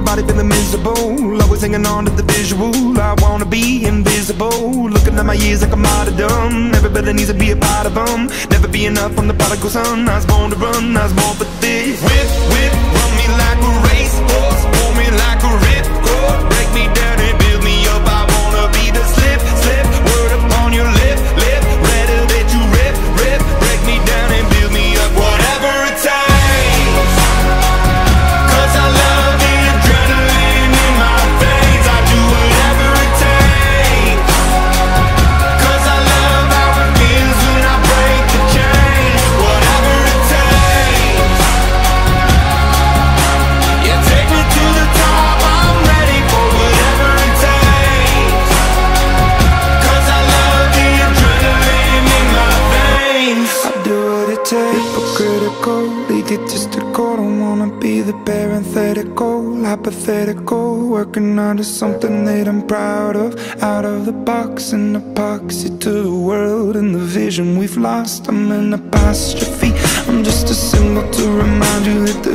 my body feeling miserable. Always hanging on to the visual. I wanna be invisible. Looking at my years like a martyrdom. Everybody needs to be a part of them Never be enough from the prodigal son. I was born to run, I was born for this. Whip, whip, run me like a egotistical Don't wanna be the parenthetical Hypothetical, working onto something that I'm proud of. Out of the box, an epoxy to the world And the vision we've lost, I'm an apostrophe. I'm just a symbol to remind you that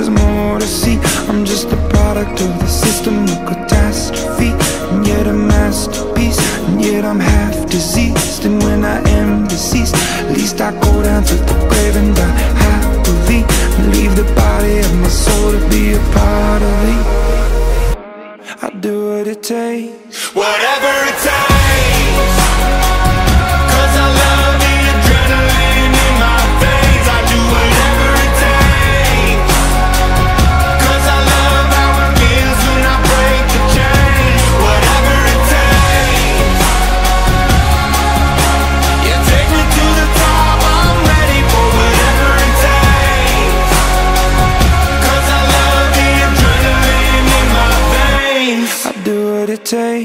do what it takes. Whatever it takes Cause